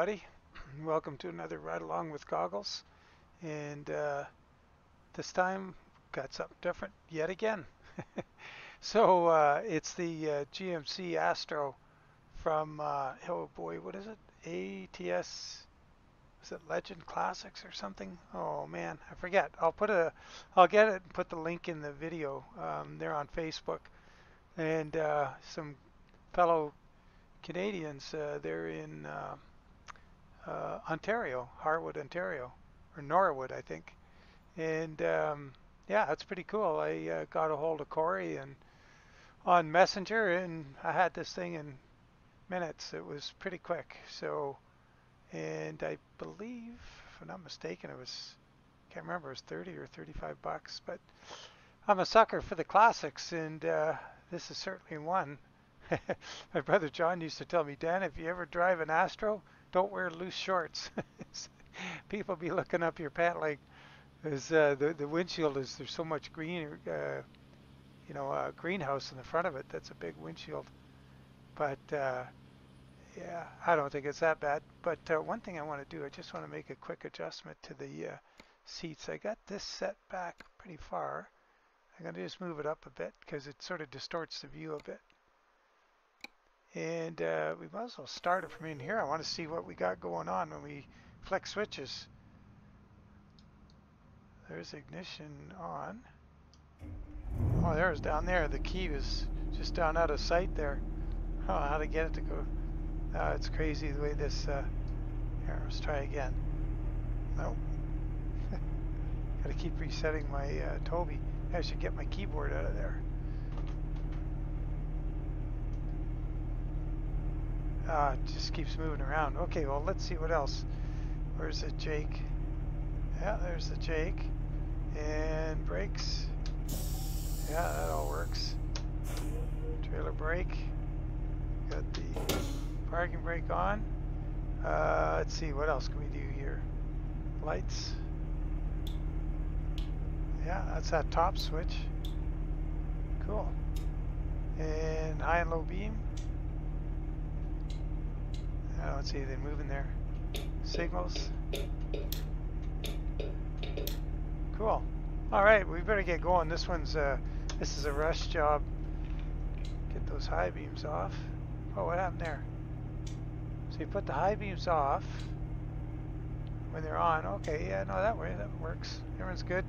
everybody. Welcome to another Ride Along with Goggles. And uh, this time, got something different yet again. so uh, it's the uh, GMC Astro from, uh, oh boy, what is it? ATS, is it Legend Classics or something? Oh man, I forget. I'll put a, I'll get it and put the link in the video. Um, on Facebook. And uh, some fellow Canadians, uh, they're in uh, uh, Ontario, Harwood, Ontario, or Norwood, I think. And um, yeah, that's pretty cool. I uh, got a hold of Corey and on Messenger, and I had this thing in minutes. It was pretty quick. So, and I believe, if I'm not mistaken, it was can't remember, it was 30 or 35 bucks. But I'm a sucker for the classics, and uh, this is certainly one. My brother John used to tell me, Dan, if you ever drive an Astro, don't wear loose shorts. People be looking up your pant leg. As uh, the the windshield is there's so much green, uh, you know, uh, greenhouse in the front of it. That's a big windshield. But uh, yeah, I don't think it's that bad. But uh, one thing I want to do, I just want to make a quick adjustment to the uh, seats. I got this set back pretty far. I'm going to just move it up a bit because it sort of distorts the view a bit. And uh, we might as well start it from in here. I want to see what we got going on when we flex switches. There's ignition on. Oh, there's down there. The key was just down out of sight there. Oh, how to get it to go. Oh, it's crazy the way this... Uh, here, let's try again. Nope. Gotta keep resetting my uh, Tobii. I should get my keyboard out of there. Uh, just keeps moving around. Okay, well, let's see what else. Where's the Jake? Yeah, there's the Jake. And brakes. Yeah, that all works. Trailer brake. Got the parking brake on. Uh, let's see, what else can we do here? Lights. Yeah, that's that top switch. Cool. And high and low beam. I don't see anything moving there. Signals. Cool. All right, we better get going. This one's uh, this is a rush job. Get those high beams off. Oh, what happened there? So you put the high beams off when they're on. Okay, yeah, no, that way that works. Everyone's good.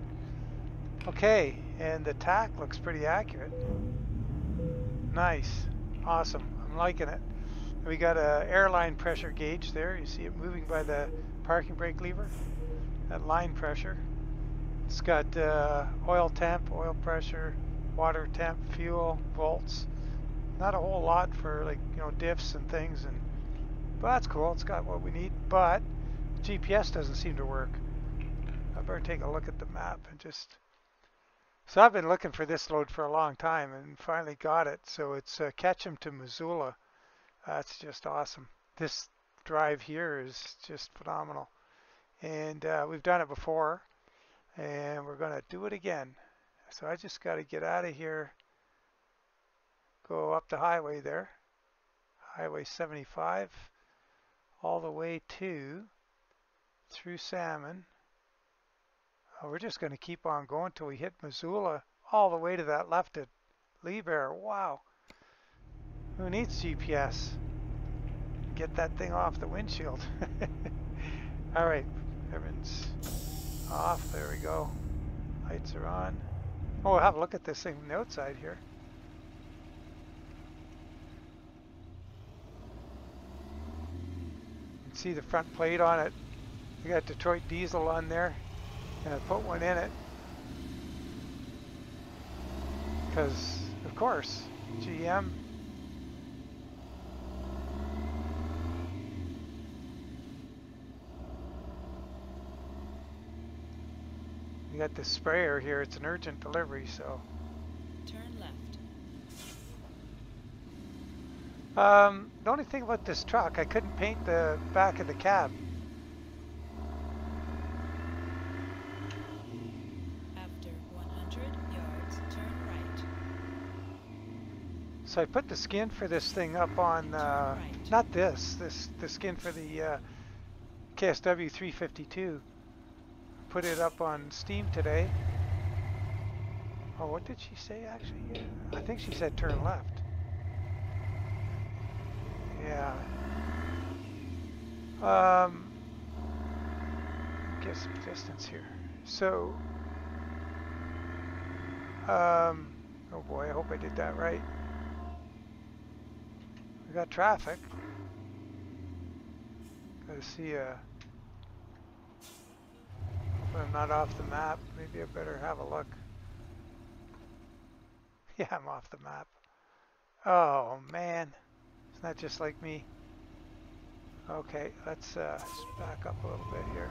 Okay, and the tack looks pretty accurate. Nice, awesome. I'm liking it. We got a airline pressure gauge there. You see it moving by the parking brake lever. That line pressure. It's got uh, oil temp, oil pressure, water temp, fuel, volts. Not a whole lot for like you know diffs and things, and but that's cool. It's got what we need. But GPS doesn't seem to work. I better take a look at the map and just. So I've been looking for this load for a long time and finally got it. So it's uh, Ketchum to Missoula. That's just awesome. This drive here is just phenomenal. And uh, we've done it before and we're going to do it again. So I just got to get out of here, go up the highway there, Highway 75, all the way to, through Salmon. Oh, we're just going to keep on going until we hit Missoula, all the way to that left at Liebherr. Wow. Who needs GPS? Get that thing off the windshield. All right, everyone's off. There we go. Lights are on. Oh, have a look at this thing from the outside here. You can see the front plate on it. We got Detroit diesel on there. And I put one in it. Because, of course, GM got the sprayer here. It's an urgent delivery, so. Turn left. Um, the only thing about this truck, I couldn't paint the back of the cab. After 100 yards, turn right. So I put the skin for this thing up on, uh, Right. not this, this the skin for the uh, KSW 352. Put it up on Steam today. Oh, what did she say actually? I think she said turn left. Yeah. Um, get some distance here. So, um, oh boy, I hope I did that right. We got traffic. Gotta see, uh, hope I'm not off the map. Maybe I better have a look. Yeah, I'm off the map. Oh man, isn't that just like me? Okay, let's uh, back up a little bit here.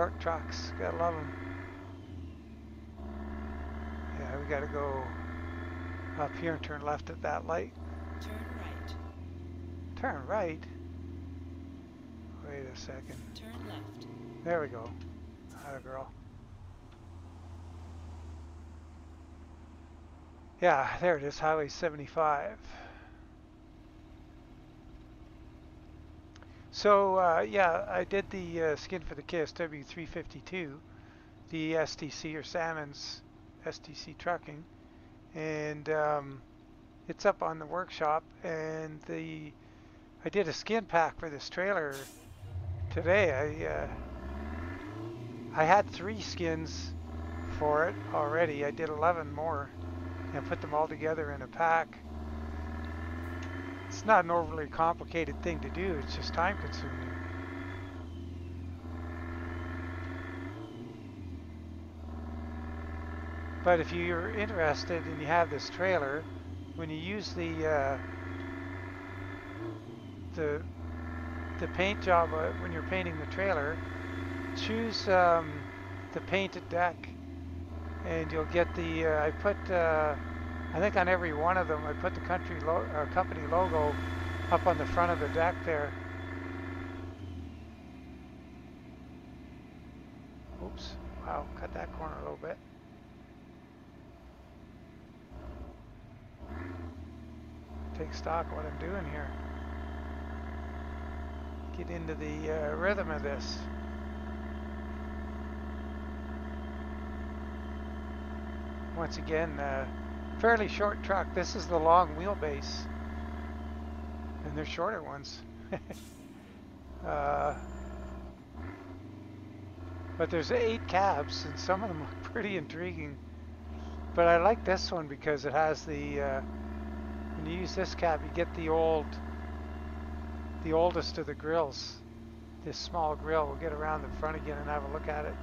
Short trucks, gotta love them. Yeah, we gotta go up here and turn left at that light. Turn right. Turn right? Wait a second. Turn left. There we go. Atta girl. Yeah, there it is, Highway 75. So, uh, yeah, I did the uh, skin for the KSW 352, the STC or Sammons STC trucking, and um, it's up on the workshop. And the I did a skin pack for this trailer today. I uh, I had three skins for it already. I did 11 more and put them all together in a pack. It's not an overly complicated thing to do, it's just time consuming. But if you're interested and you have this trailer, when you use the uh, the the paint job uh, when you're painting the trailer, choose um, the painted deck, and you'll get the. Uh, I put uh, I think on every one of them, I put the country lo or company logo up on the front of the deck there. Oops, wow, cut that corner a little bit. Take stock of what I'm doing here. Get into the uh, rhythm of this. Once again, uh, fairly short truck. This is the long wheelbase. And there's shorter ones. uh, but there's eight cabs, and some of them look pretty intriguing. But I like this one because it has the, uh, when you use this cab, you get the old, the oldest of the grills. This small grill. We'll get around the front again and have a look at it.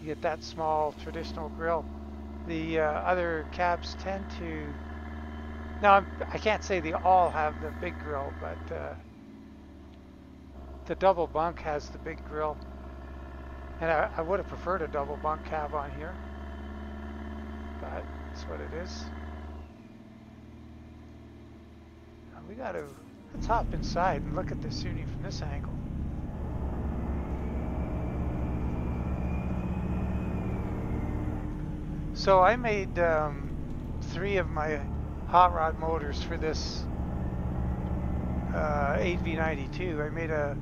You get that small traditional grill. The uh, other cabs tend to, now I'm, I can not say they all have the big grill, but uh, the double bunk has the big grill. And I, I would have preferred a double bunk cab on here, but that's what it is. Now we got to, let's hop inside and look at the uni from this angle. So I made um, three of my hot rod motors for this uh, 8V92. I made a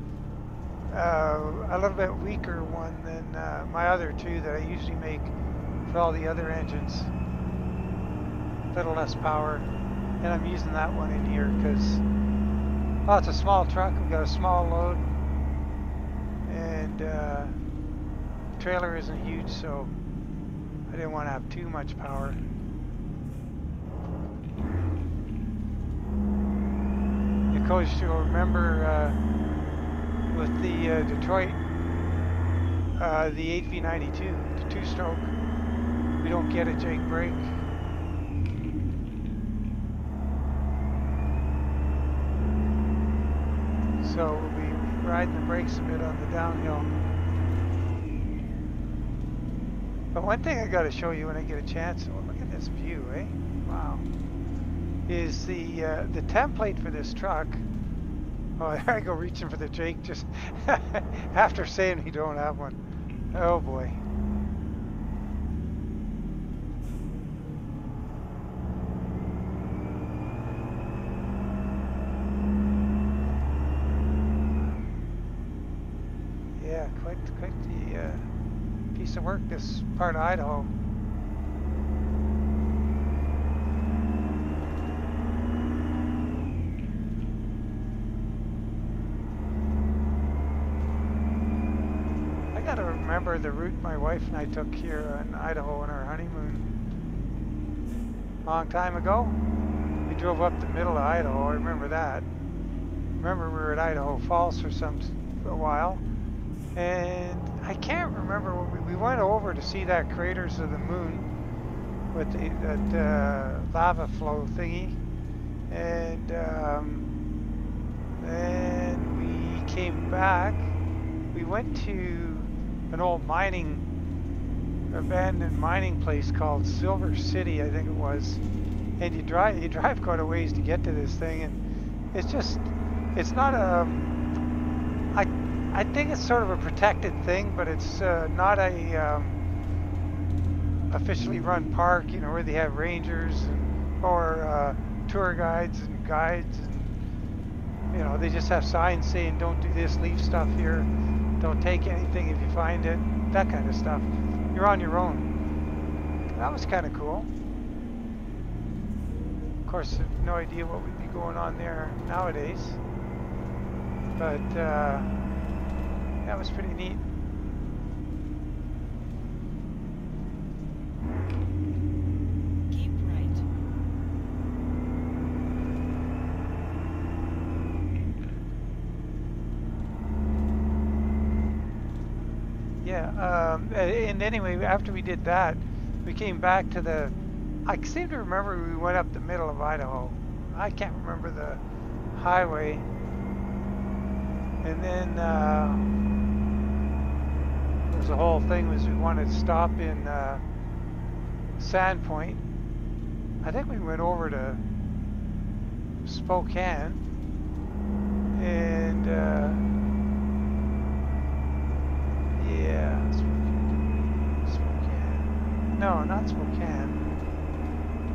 uh, a little bit weaker one than uh, my other two that I usually make for all the other engines. A little less power, and I'm using that one in here because well, it's a small truck. We've got a small load, and uh, trailer isn't huge, so I didn't want to have too much power. Because you'll remember uh, with the uh, Detroit, uh, the 8V92, the two-stroke, we don't get a Jake brake. So we'll be riding the brakes a bit on the downhill. But one thing I got to show you when I get a chance, oh, look at this view, eh? Wow. Is the uh, the template for this truck. Oh, there I go reaching for the Jake just after saying we don't have one. Oh boy. Yeah, quite quite the uh, piece of work this part of Idaho. I gotta remember the route my wife and I took here in Idaho on our honeymoon. Long time ago. We drove up the middle of Idaho, I remember that. Remember we were at Idaho Falls for some a while. And I can't remember we, we went over to see that craters of the moon with the, that uh, lava flow thingy. And um, then we came back. We went to an old mining, abandoned mining place called Silver City, I think it was. And you drive, you drive quite a ways to get to this thing, and it's just, it's not a. I, I think it's sort of a protected thing, but it's uh, not a um, officially run park, you know, where they have rangers and, or uh, tour guides and guides, and you know, they just have signs saying, "Don't do this, leave stuff here." Don't take anything if you find it. That kind of stuff. You're on your own. That was kind of cool. Of course, no idea what would be going on there nowadays. But uh, that was pretty neat. Keep right. Yeah. Um, and anyway, after we did that, we came back to the. I seem to remember we went up the middle of Idaho. I can't remember the highway. And then uh, was the whole thing was we wanted to stop in uh, Sandpoint. I think we went over to Spokane. And uh, yeah, Spokane. Spokane. No, not Spokane.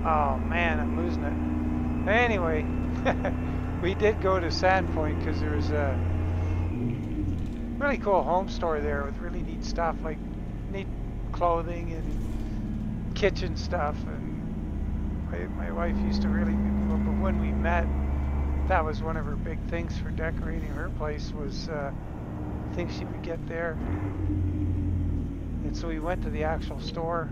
Oh man, I'm losing it. Anyway, we did go to Sandpoint because there was a really cool home store there with really neat stuff like neat clothing and kitchen stuff. And my, my wife used to really, but when we met, that was one of her big things for decorating her place was uh, things she would get there. And so we went to the actual store.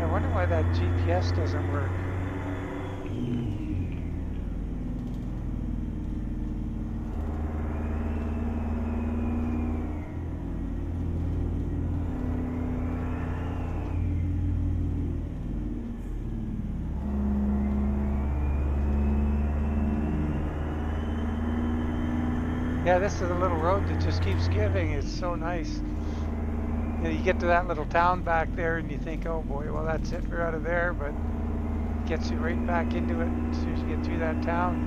I wonder why that GPS doesn't work. Yeah, this is a little road that just keeps giving. It's so nice. You, know, you get to that little town back there and you think, oh boy, well that's it, we're out of there, but it gets you right back into it as soon as you get through that town.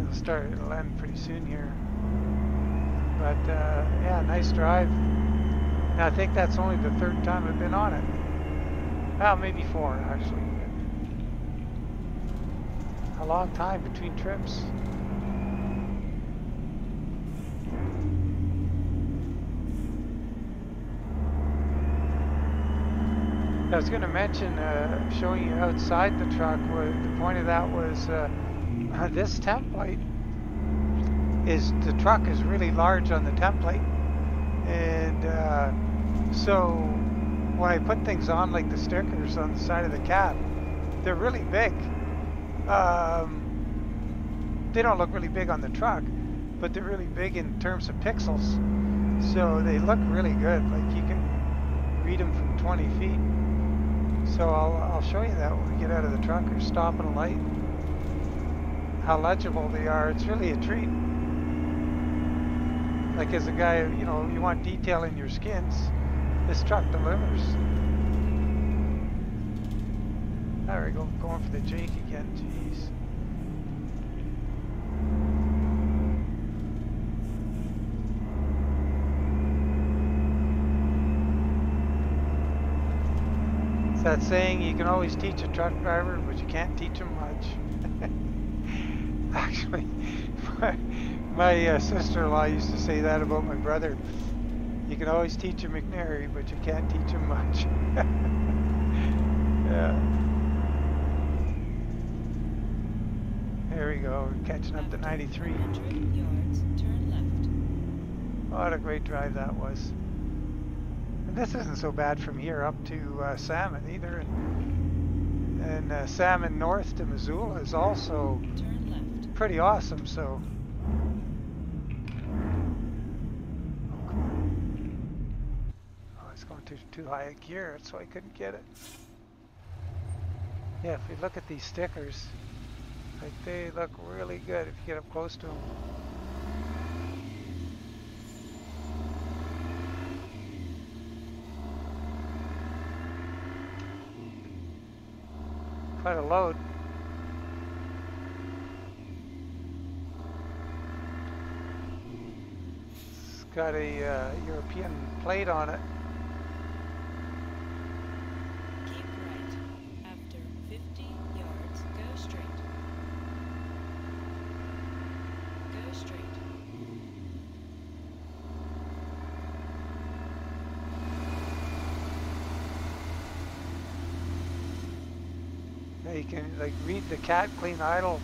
It'll start, it'll end pretty soon here. But uh, yeah, nice drive. I think that's only the third time I've been on it. Well, maybe four actually. A long time between trips. I was going to mention uh, showing you outside the truck. The point of that was uh, this template is the truck is really large on the template, and uh, so when I put things on like the stickers on the side of the cab, they're really big. Um, they don't look really big on the truck, but they're really big in terms of pixels. So they look really good. Like you can read them from 20 feet. So I'll, I'll show you that when we get out of the truck or stop at a light. How legible they are. It's really a treat. Like as a guy, you know, you want detail in your skins, this truck delivers. There we go, going for the Jake again, jeez. It's that saying, you can always teach a truck driver, but you can't teach him much. Actually, my, my uh, sister-in-law used to say that about my brother. You can always teach a McNarry, but you can't teach him much. yeah. There we go, catching up to 93. yards, turn What a great drive that was. This isn't so bad from here up to uh, Salmon either. And, and uh, Salmon north to Missoula is also pretty awesome, so. Oh. Oh, it's going too, too high a gear, so I couldn't get it. Yeah, if we look at these stickers, like they look really good if you get up close to them. Quite a load. It's got a uh, European plate on it. Keep right. After 50 yards, go straight. Go straight. Yeah, you can like read the cat clean idle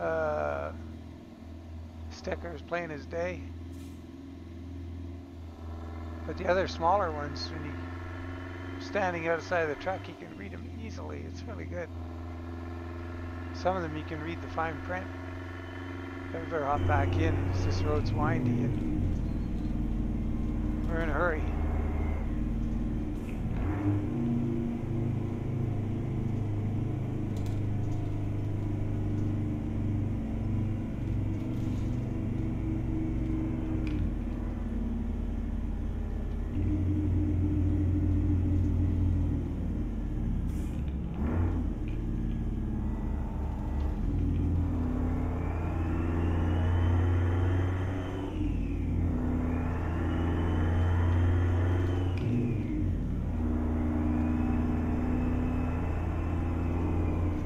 uh, sticker is plain as day. But the other smaller ones, when you standing outside of the truck, you can read them easily. It's really good. Some of them you can read the fine print. Better better hop back in. This road's windy and we're in a hurry.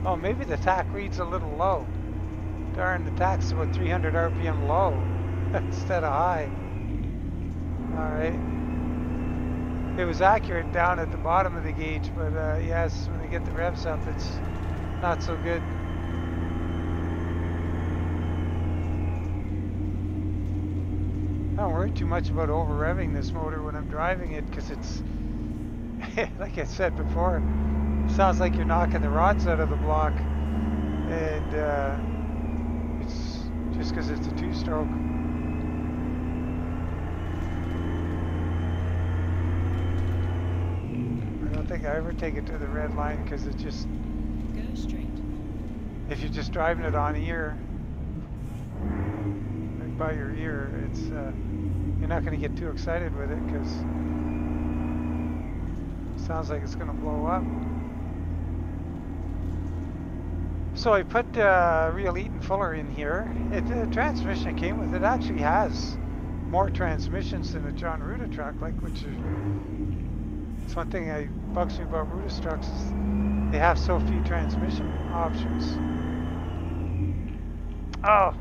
Oh, maybe the tack reads a little low. Darn, the tack's about 300 RPM low instead of high. Alright. It was accurate down at the bottom of the gauge, but uh, yes, when we get the revs up, it's not so good. I don't worry too much about over revving this motor when I'm driving it because it's, like I said before, sounds like you're knocking the rods out of the block, and uh, it's just because it's a two-stroke. I don't think I ever take it to the red line because it's just Go straight. if you're just driving it on ear, like by your ear, it's uh, you're not going to get too excited with it because sounds like it's going to blow up. So I put uh, real Eaton Fuller in here. It, the transmission came with it actually has more transmissions than a Jon Ruda truck, like which is it's one thing that bugs me about Ruda's trucks is they have so few transmission options. Oh,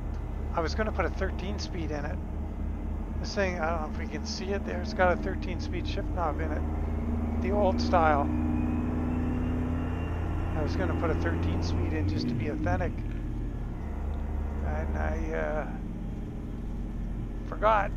I was going to put a 13 speed in it. This thing, I don't know if we can see it there. It's got a 13 speed shift knob in it, the old style. I was going to put a 13 speed in just to be authentic. And I uh, forgot.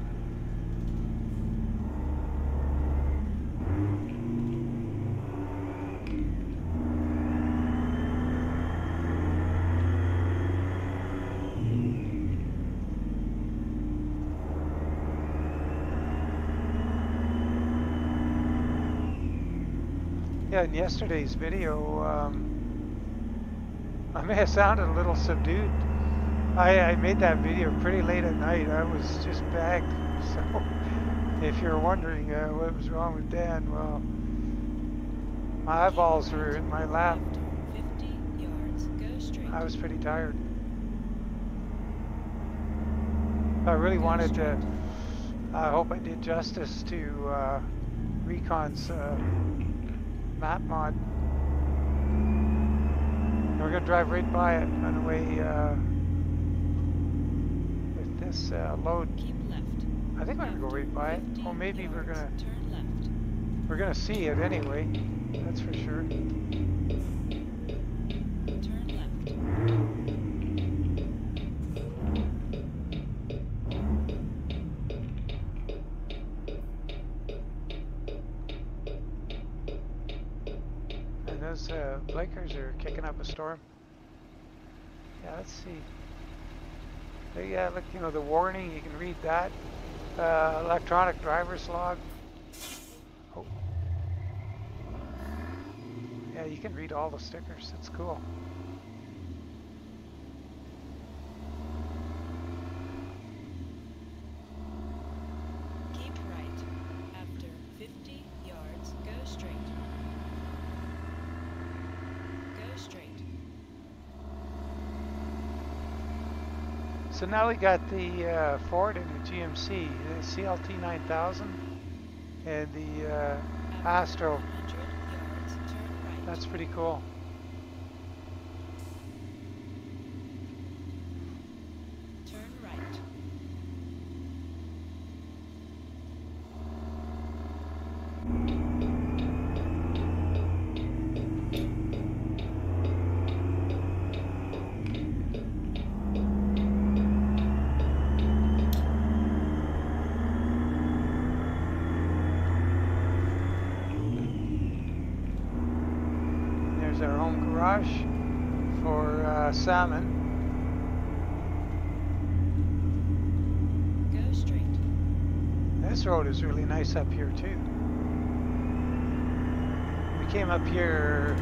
Yeah, in yesterday's video, um, I may have sounded a little subdued. I, I made that video pretty late at night. I was just bagged. So if you're wondering uh, what was wrong with Dan, well, my eyeballs were in my lap. After 50 yards, go straight. I was pretty tired. I really wanted to. I hope I did justice to uh, Recon's uh, map mod. We're gonna drive right by it on the way uh, with this uh, load. Keep left. I think we're gonna go right by it. 50 Or maybe we're gonna turn left. we're gonna see it anyway. That's for sure. Turn left. Storm. Yeah, let's see. Uh, Yeah, look, you know, the warning, you can read that. Uh, electronic driver's log. Oh. Yeah, you can read all the stickers. It's cool. Keep right. After 50 yards, go straight. Go straight. So now we got the uh, Ford and the GMC, the CLT 9000 and the uh, Astro. 100 yards, turn right. That's pretty cool. Turn right. There's our home garage for uh, salmon. Go straight. This road is really nice up here too. We came up here,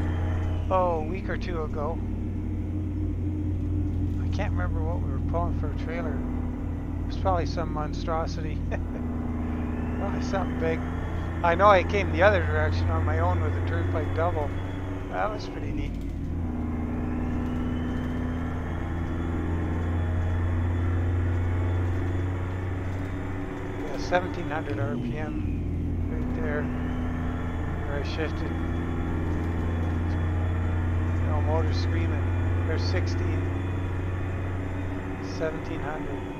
oh, a week or two ago. I can't remember what we were pulling for a trailer. It was probably some monstrosity. probably something big. I know I came the other direction on my own with a turnpike double. That was pretty neat. Yeah, 1700 RPM right there where I shifted. Know, motor screaming. There's 16, 1700.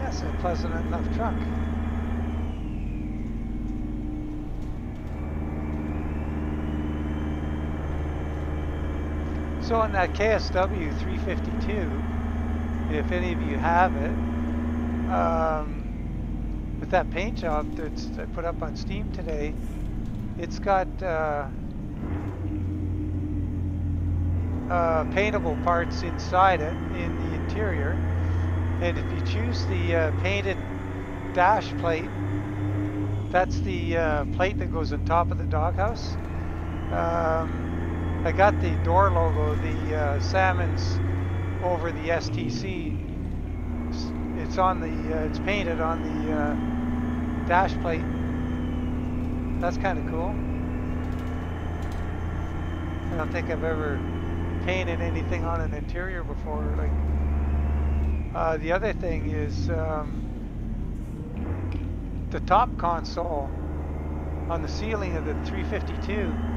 That's a pleasant enough truck. So on that KSW 352, if any of you have it, um, with that paint job that's I put up on Steam today, it's got uh, uh, paintable parts inside it in the interior, and if you choose the uh, painted dash plate, that's the uh, plate that goes on top of the doghouse. Um, I got the door logo, the uh, Sammons over the STC. It's, on the, uh, it's painted on the uh, dash plate. That's kind of cool. I don't think I've ever painted anything on an interior before. Like uh, the other thing is um, the top console on the ceiling of the 352.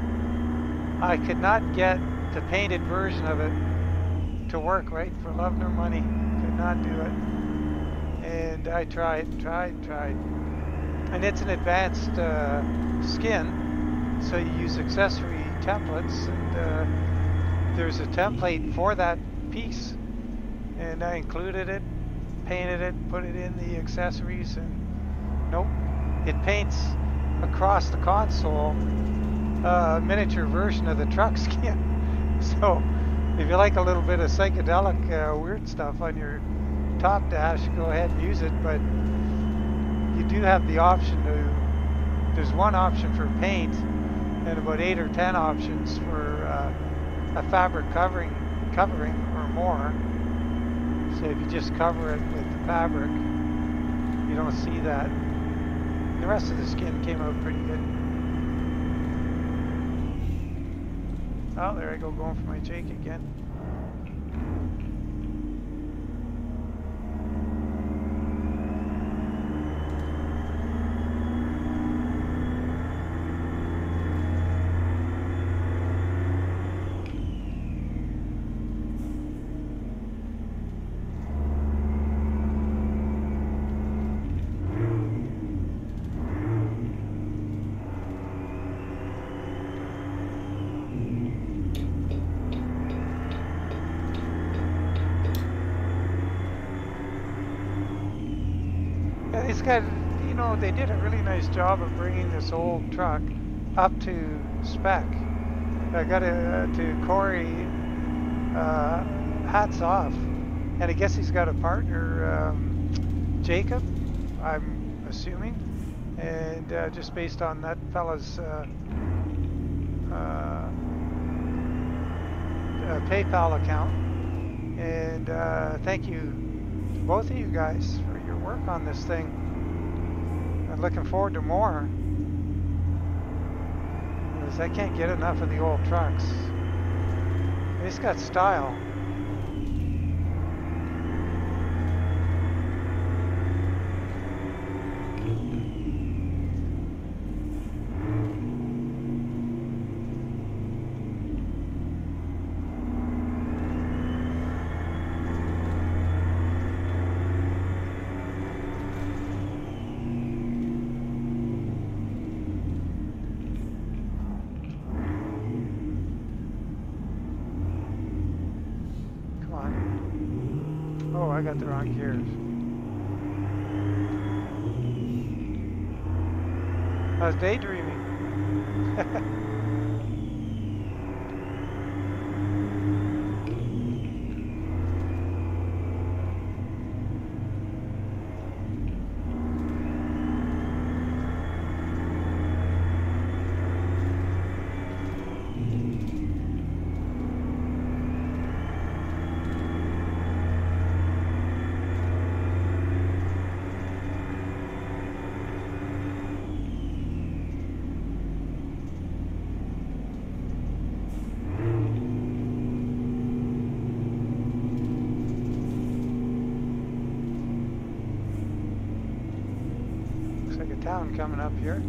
I could not get the painted version of it to work right for love nor money. Could not do it. And I tried, tried, tried. And it's an advanced uh, skin, so you use accessory templates, and uh, there's a template for that piece. And I included it, painted it, put it in the accessories, and nope, it paints across the console a miniature version of the truck skin. So if you like a little bit of psychedelic uh, weird stuff on your top dash, go ahead and use it. But you do have the option to. There's one option for paint, and about eight or ten options for uh, a fabric covering, covering or more. So if you just cover it with the fabric, you don't see that. The rest of the skin came out pretty good. Oh, there I go, going for my Jake again. Yeah, these guys, you they did a really nice job of bringing this old truck up to spec. I got to, uh, to Corey, uh, hats off. And I guess he's got a partner, um, Jacob, I'm assuming. And uh, just based on that fella's uh, uh, uh, PayPal account. And thank you, both of you guys, for your work on this thing. I'm looking forward to more. Because I can't get enough of the old trucks. It's got style. Come on. Oh, Got the. I was daydreaming. Town coming up here.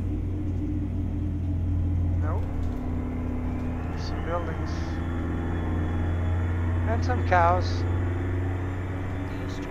Nope. Some buildings. And some cows. Go straight.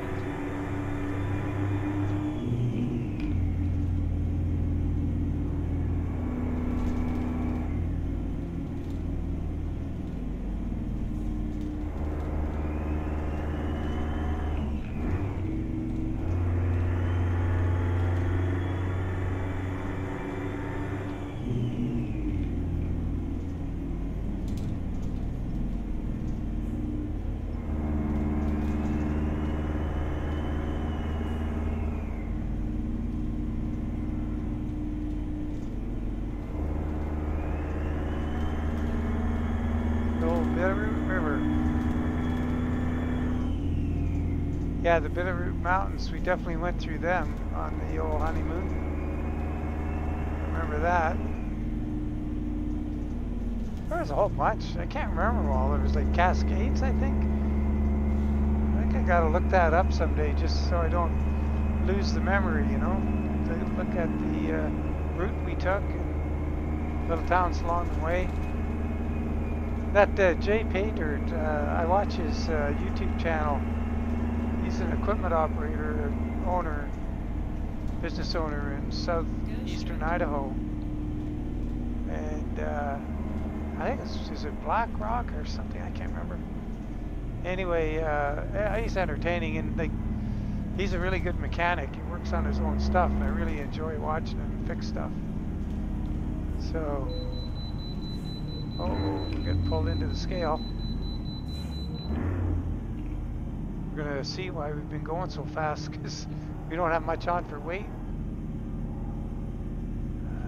The old Bitterroot River. Yeah, the Bitterroot Mountains, we definitely went through them on the old honeymoon. Remember that. There was a whole bunch. I can't remember all. There was like Cascades, I think. I think I gotta look that up someday just so I don't lose the memory, you know? To look at the uh, route we took and little towns along the way. That uh, Jay Paydirt, uh, I watch his uh, YouTube channel. He's an equipment operator, owner, business owner in southeastern Idaho. And uh, I think it's, is it Black Rock or something? I can't remember. Anyway, uh, he's entertaining and he's a really good mechanic. He works on his own stuff, and I really enjoy watching him fix stuff. So. Oh, we're getting pulled into the scale. We're gonna see why we've been going so fast because we don't have much on for weight.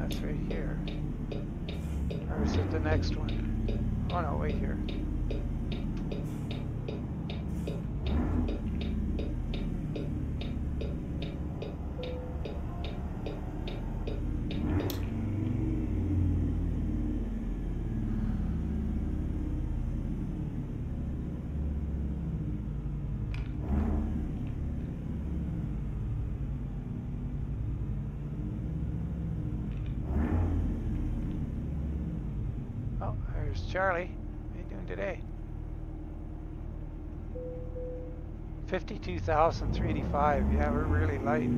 That's right here. Or is it the next one? Oh no, wait here. Charlie. How you doing today? 52,385. Yeah, we're really light.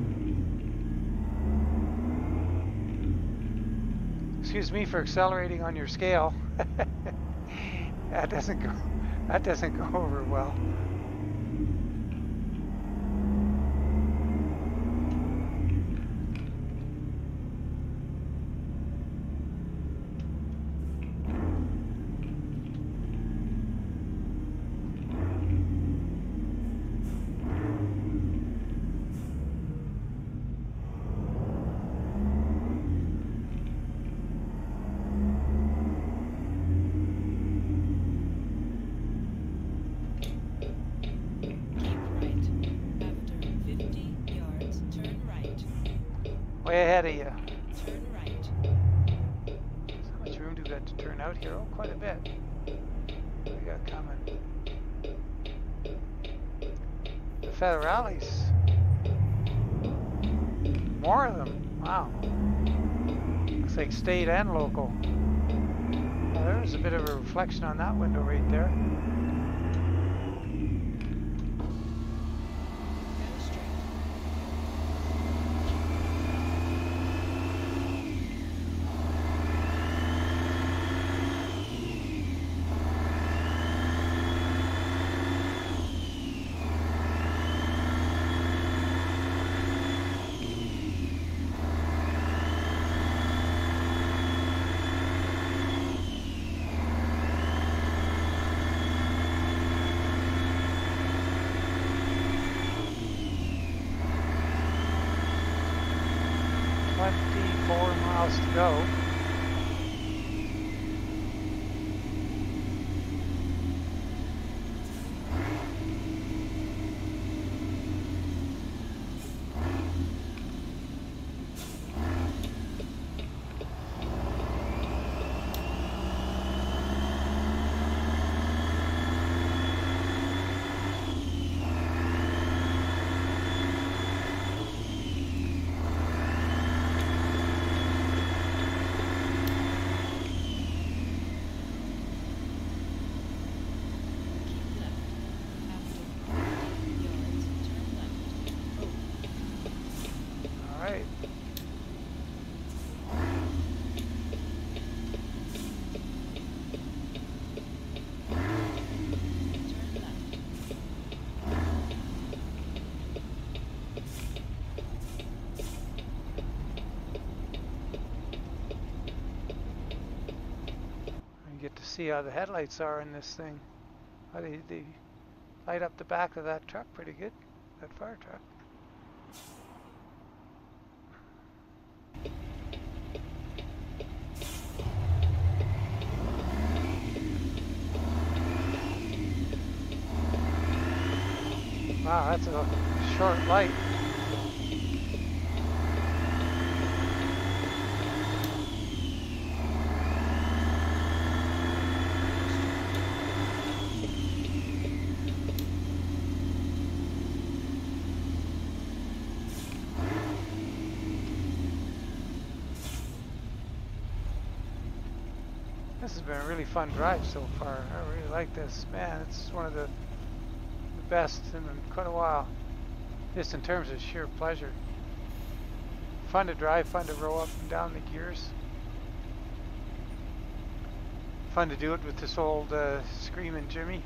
Excuse me for accelerating on your scale. that doesn't go that doesn't go over well. Keep right. After 50 yards, turn right. Way ahead of you. Turn right. How much room do we got to turn out here? Oh, quite a bit. What we got coming? The federales. More of them. Wow. Looks like state and local. Well, there's a bit of a reflection on that window right there. See how the headlights are in this thing. How they, they light up the back of that truck pretty good, that fire truck. Wow, that's a short light. This has been a really fun drive so far. I really like this. Man, it's one of the, the best in quite a while. Just in terms of sheer pleasure. Fun to drive, fun to roll up and down the gears. Fun to do it with this old uh, screaming Jimmy.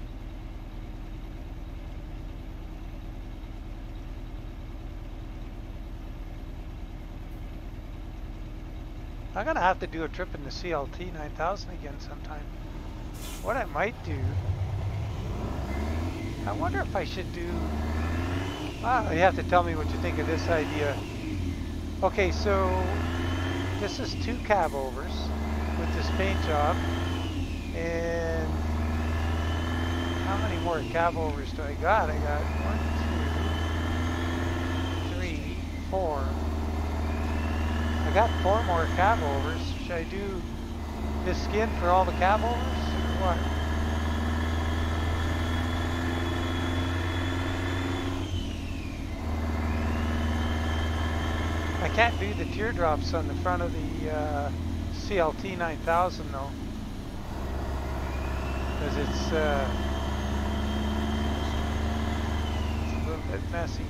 I'm gonna have to do a trip in the CLT 9000 again sometime. What I might do I wonder if I should do. Ah, you have to tell me what you think of this idea. Okay, so this is two cab overs with this paint job, and how many more cab overs do I got? I got one, two, three, four. I got four more cab overs. Should I do this skin for all the cab overs or what? I can't do the teardrops on the front of the uh, CLT 9000 though, because it's, uh, it's a little bit messy.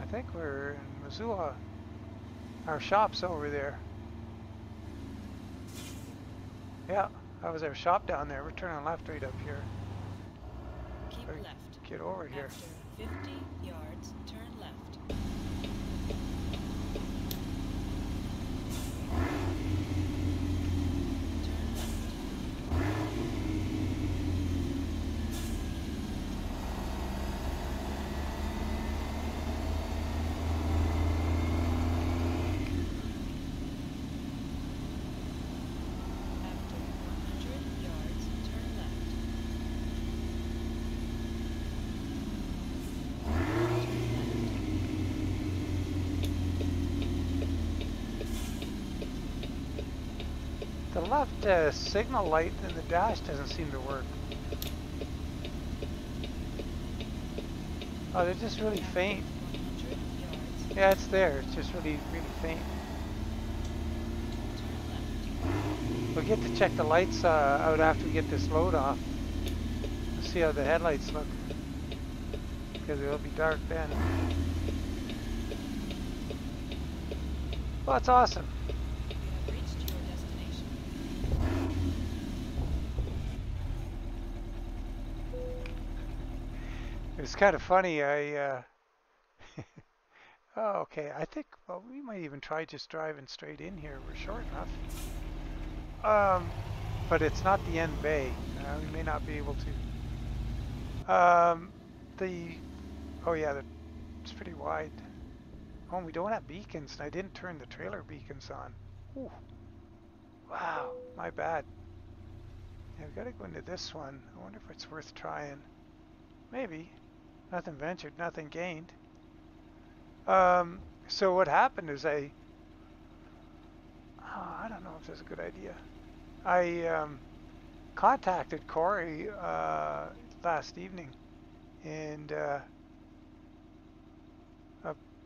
I think Missoula. Our shop's over there. Yeah, that was our shop down there. We're turning left right up here. Keep left. Get over here. 50 yards, turn left. Turn left. After 100 yards, turn left. The left uh, signal light in the dash doesn't seem to work. Oh, they're just really faint. Yeah, it's there. It's just really, really faint. We'll get to check the lights uh, out after we get this load off. See how the headlights look. Because it'll be dark then. Well, that's awesome. You have reached your destination. It was kind of funny. I, uh, oh, okay. I think, well, we might even try just driving straight in here. We're short enough. Um, but it's not the end bay. Uh, we may not be able to. Um, the, oh yeah, the, it's pretty wide. Oh, we don't have beacons, and I didn't turn the trailer beacons on. Ooh. Wow, my bad. Yeah, we've got to go into this one. I wonder if it's worth trying. Maybe. Nothing ventured, nothing gained. Um, so what happened is I, oh, I don't know if this is a good idea. I um, contacted Corey uh, last evening and uh,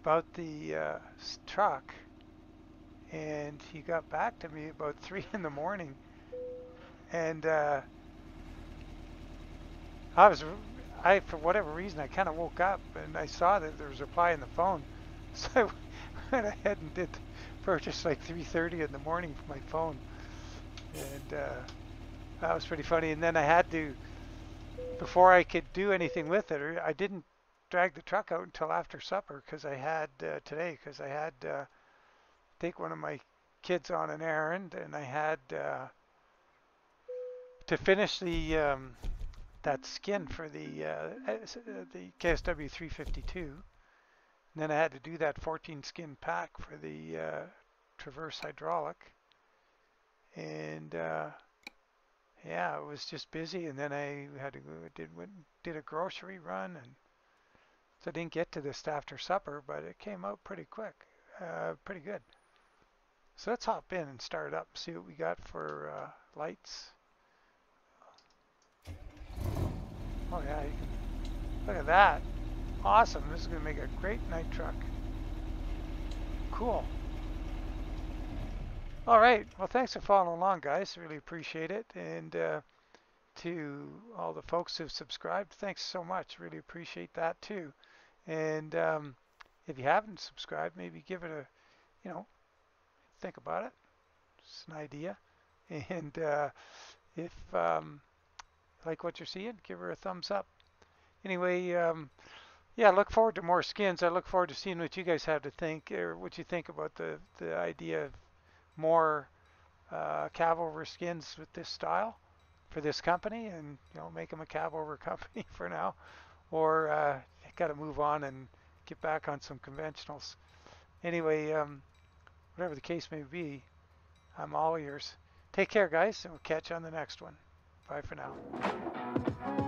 about the uh, truck, and he got back to me about three in the morning, and uh, I was, I for whatever reason, I kind of woke up and I saw that there was a reply in the phone, so I went ahead and did purchase like 3:30 in the morning for my phone, and uh, that was pretty funny. And then I had to, before I could do anything with it, I didn't drag the truck out until after supper because I had uh, today because I had uh, take one of my kids on an errand and I had uh, to finish the um, that skin for the uh, uh, the KSW 352. And then I had to do that 14 skin pack for the uh, Traverse hydraulic. And uh, yeah, it was just busy. And then I had to go did went, did a grocery run, and so I didn't get to this after supper, but it came out pretty quick, uh, pretty good. So let's hop in and start up, see what we got for uh, lights. Oh yeah, you can look at that. Awesome. This is going to make a great night truck. Cool. All right. Well, thanks for following along, guys. Really appreciate it. And uh, to all the folks who've subscribed, thanks so much. Really appreciate that too. And um, if you haven't subscribed, maybe give it a, you know, think about it. It's an idea. And uh, if um, like what you're seeing, give her a thumbs up. Anyway, um, yeah, look forward to more skins. I look forward to seeing what you guys have to think, or what you think about the the idea of more uh, cab over skins with this style for this company, and you know, make them a cab over company for now, or uh, got to move on and get back on some conventionals. Anyway, um, whatever the case may be, I'm all ears. Take care, guys, and we'll catch you on the next one. Bye for now.